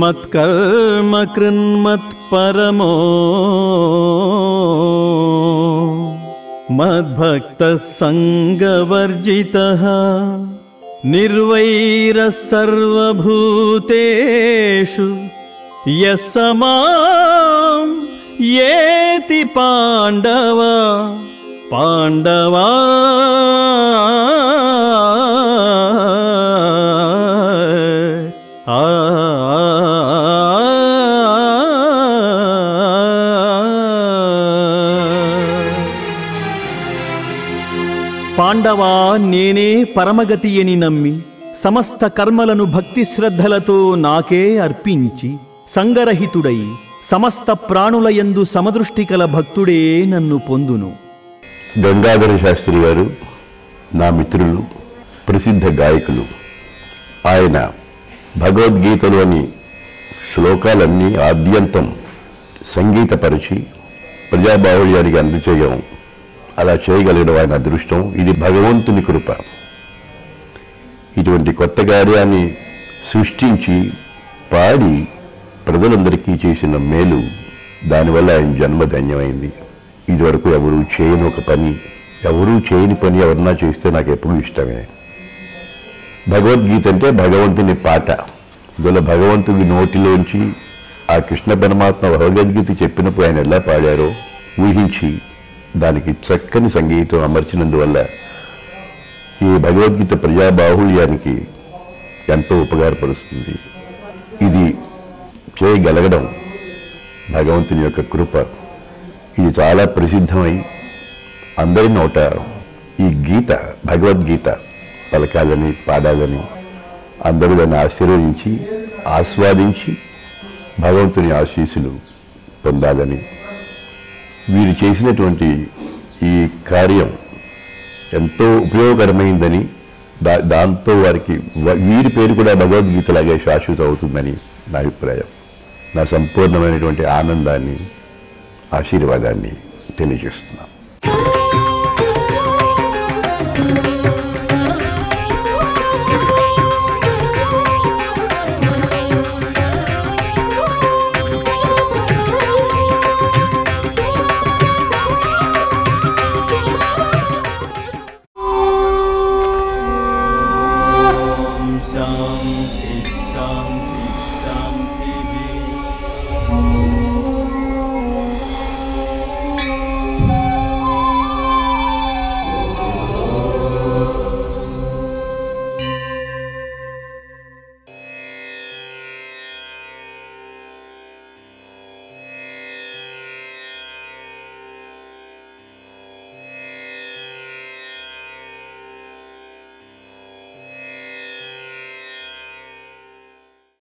मत्कर्मकृन्मत्परमो मद्भक्तः सङ्गवर्जितः निर्वैरः सर्वभूतेषु यः समां येति पाण्डवा पाण्डवा आ పాండవా నేనే పరమగతి అని నమ్మి సమస్త కర్మలను భక్తి శ్రద్ధలతో నాకే అర్పించి సంగరహితుడై సమస్త ప్రాణులయందు సమదృష్టి కల భక్తుడే నన్ను పొందును. గంగాధర శాస్త్రి గారు నా మిత్రులు ప్రసిద్ధ గాయకులు. ఆయన భగవద్గీతలోని శ్లోకాలన్నీ ఆద్యంతం సంగీతపరిచి ప్రజాబాహుళ్యానికి అందచేయడం అలా చేయగలిగిన ఆయన అదృష్టం. ఇది భగవంతుని కృప. ఇటువంటి కొత్త కార్యాన్ని సృష్టించి పాడి ప్రజలందరికీ చేసిన మేలు దానివల్ల ఆయన జన్మ ధన్యమైంది. ఇదివరకు ఎవరు చేయని ఒక పని ఎవరూ చేయని పని ఎవరన్నా చేస్తే నాకు ఎప్పుడూ ఇష్టమే. భగవద్గీత అంటే భగవంతుని పాట. ఇందులో భగవంతుడి నోటిలోంచి ఆ కృష్ణ పరమాత్మ భగవద్గీత చెప్పినప్పుడు ఆయన ఎలా పాడారో ఊహించి దానికి చక్కని సంగీతం అమర్చినందువల్ల ఈ భగవద్గీత ప్రజాబాహుళ్యానికి ఎంతో ఉపకారపరుస్తుంది. ఇది చేయగలగడం భగవంతుని యొక్క కృప. ఇది చాలా ప్రసిద్ధమై అందరి నోట ఈ గీత భగవద్గీత పలకాలని పాడాలని అందరూ దాన్ని ఆశీర్వదించి ఆస్వాదించి భగవంతుని ఆశీస్సులు పొందాలని వీరు చేసినటువంటి ఈ కార్యం ఎంతో ఉపయోగకరమైందని దా దాంతో వారికి వీరి పేరు కూడా భగవద్గీతలాగే శాశ్వత అవుతుందని నా అభిప్రాయం. నా సంపూర్ణమైనటువంటి ఆనందాన్ని ఆశీర్వాదాన్ని తెలియజేస్తున్నాను It's Shanti.